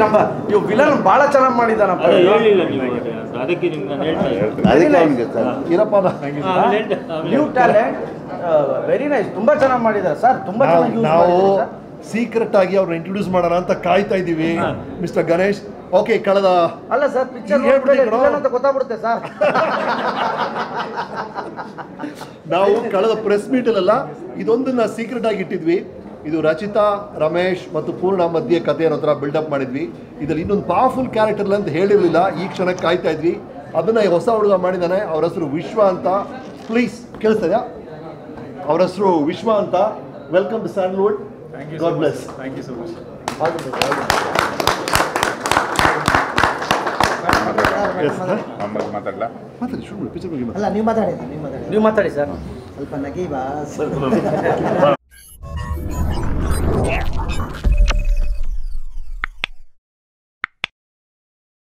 ನಮ್ಮ ಇವ್ ವಿಲನ್ ಭಾಳ ಚೆನ್ನಾಗಿ ನೀವು ಅದಕ್ಕೆ ಇರಪ್ಪ ನ್ಯೂ ಟ್ಯಾಲೆಂಟ್ ವೆರಿ ನೈಸ್ ತುಂಬಾ ಚೆನ್ನಾಗಿ ಮಾಡಿದ್ದಾರೆ ಸರ್. ತುಂಬಾ ಚೆನ್ನಾಗಿ ಯೂಸ್ ನಾವು ಸೀಕ್ರೆಟ್ ಆಗಿ ಅವ್ರನ್ನ ಇಂಟ್ರೊಡ್ಯೂಸ್ ಮಾಡೋಣ ಅಂತ ಕಾಯ್ತಾ ಇದ್ದೀವಿ ಮಿಸ್ಟರ್ ಗಣೇಶ್. ಓಕೆ ಕಳೆದ ಅಲ್ಲ ಸರ್ ಪಿಕ್ಚರ್. ಅಂತ ಗೊತ್ತಾಗ್ಬಿಡುತ್ತೆ ಸರ್. ನಾವು ಕಳೆದ ಪ್ರೆಸ್ ಮೀಟಲ್ಲೆಲ್ಲ ಇದೊಂದನ್ನ ಸೀಕ್ರೆಟ್ ಆಗಿ ಇಟ್ಟಿದ್ವಿ. ಇದು ರಚಿತಾ ರಮೇಶ್ ಮತ್ತು ಪೂರ್ಣ ಮಧ್ಯೆ ಕಥೆ ಅನ್ನೋ ಥರ ಬಿಲ್ಡಪ್ ಮಾಡಿದ್ವಿ. ಇದರಲ್ಲಿ ಇನ್ನೊಂದು ಪವರ್ಫುಲ್ ಕ್ಯಾರೆಕ್ಟರ್ ಅಂತ ಹೇಳಿರಲಿಲ್ಲ. ಈ ಕ್ಷಣಕ್ಕೆ ಕಾಯ್ತಾ ಇದ್ವಿ. ಅದನ್ನ ಈ ಹೊಸ ಹುಡುಗ ಮಾಡಿದ್ದಾನೆ ಅವ್ರ ಹೆಸರು ವಿಶ್ವ ಅಂತ. ಪ್ಲೀಸ್ ಕೇಳಿಸ್ತದ್ಯಾ ಅವ್ರ ಹೆಸರು ವಿಶ್ವ ಅಂತ. Welcome to sandalwood god bless ಮಾತಾಡಲ್ಲ ಮಾತಾಡಿ. ಶುರು ಪಿಕ್ಚರ್ ಬಗ್ಗೆ ಅಲ್ಲ ನೀವು ಮಾತಾಡಿ ನೀವು ಮಾತಾಡಿ. ನೀವು ಮಾತಾಡಿ ಸರ್ ಸ್ವಲ್ಪ ನಗೀವಾ ಬಾ